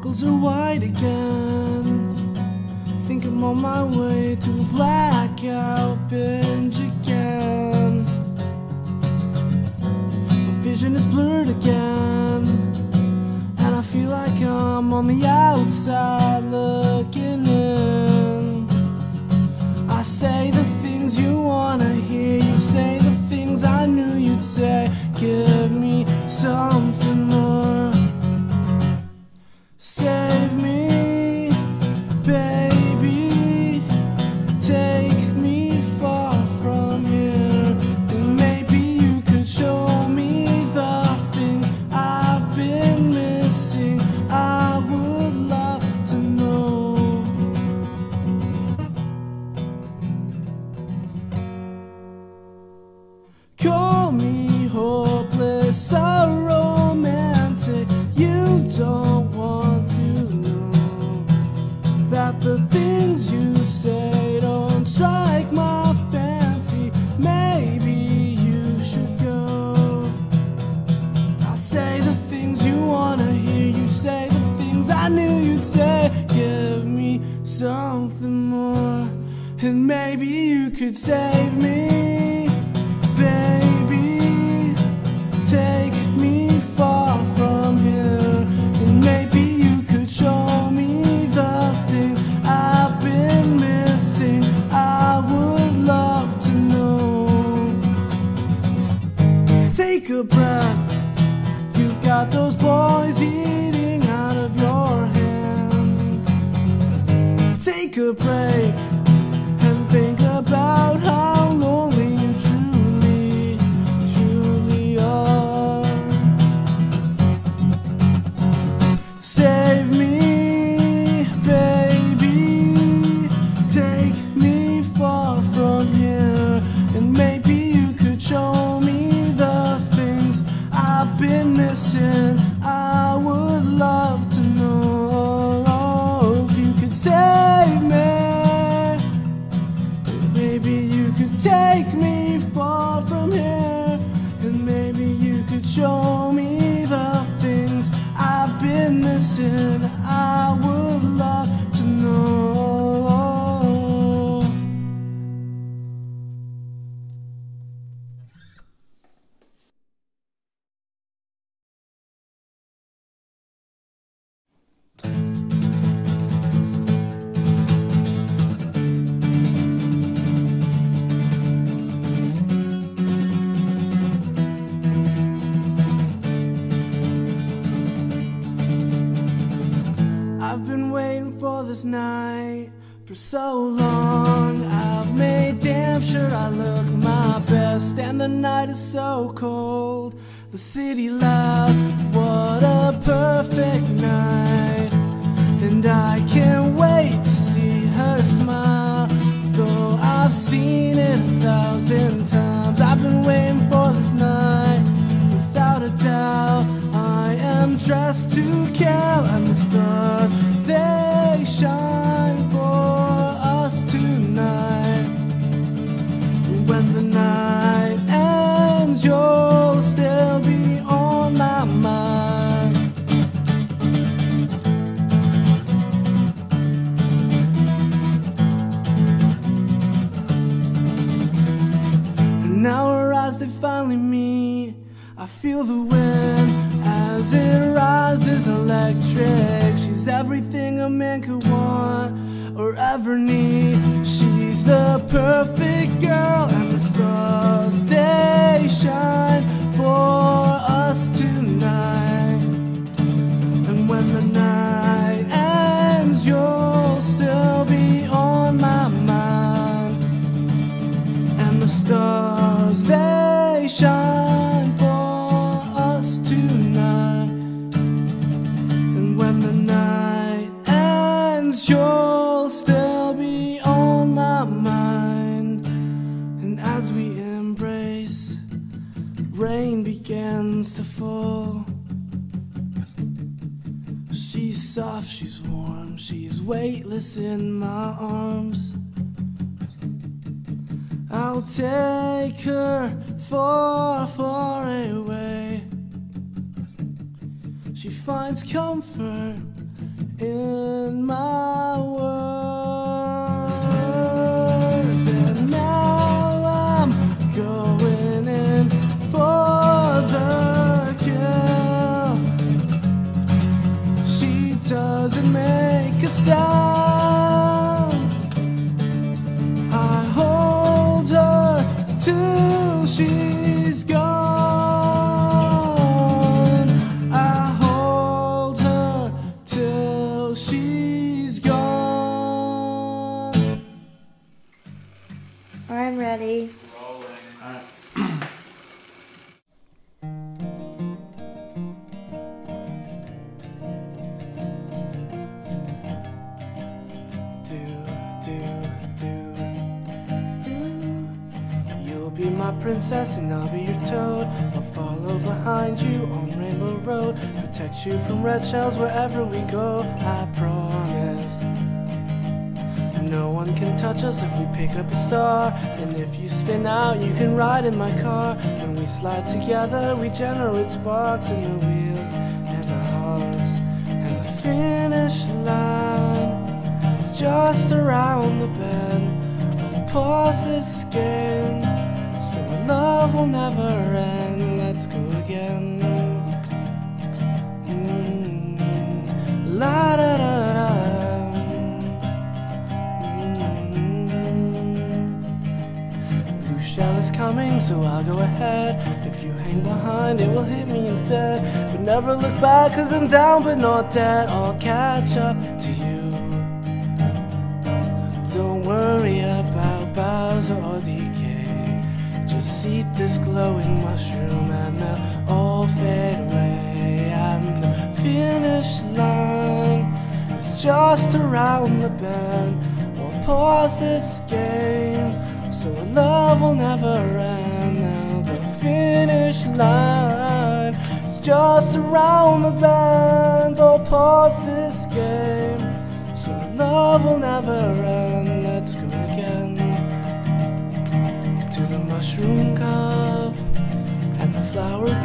knuckles are white again. Think I'm on my way to a blackout binge again. My vision is blurred again. And I feel like I'm on the and maybe you could save me, baby. Take me far from here, and maybe you could show me the thing I've been missing. I would love to know. Take a breath. You've got those boys eating out of your hands. Take a break about how lonely you truly, truly are. Save me, baby. Take me far from here, and maybe you could show me the things I've been missing. I would love missing. I been waiting for this night for so long. I've made damn sure I look my best, and the night is so cold. The city loud, what a perfect night. And I can't wait finally meet. I feel the wind as it rises electric. She's everything a man could want or ever need. She's the perfect shine for us tonight. And when the night ends, you'll still be on my mind. And as we embrace, rain begins to fall. She's soft, she's warm, she's weightless in my arms. I'll take her far, far away. She finds comfort in my my princess and I'll be your toad. I'll follow behind you on Rainbow Road, protect you from red shells wherever we go. I promise. No one can touch us if we pick up a star. And if you spin out, you can ride in my car. When we slide together, we generate sparks in the wheels and our hearts. And the finish line is just around the bend. I'll pause this game love will never end. Let's go again. Mm. La da da da. Blue shell is coming, so I'll go ahead. If you hang behind, it will hit me instead. But never look back, cause I'm down but not dead. I'll catch up to you. Don't worry about Bowser or DK. Just eat this glowing mushroom and they'll all fade away. And the finish line is just around the bend. We'll pause this game so our love will never end. Now the finish line is just around the bend. We'll pause this game so our love will never end. Let's go again to the mushroom flower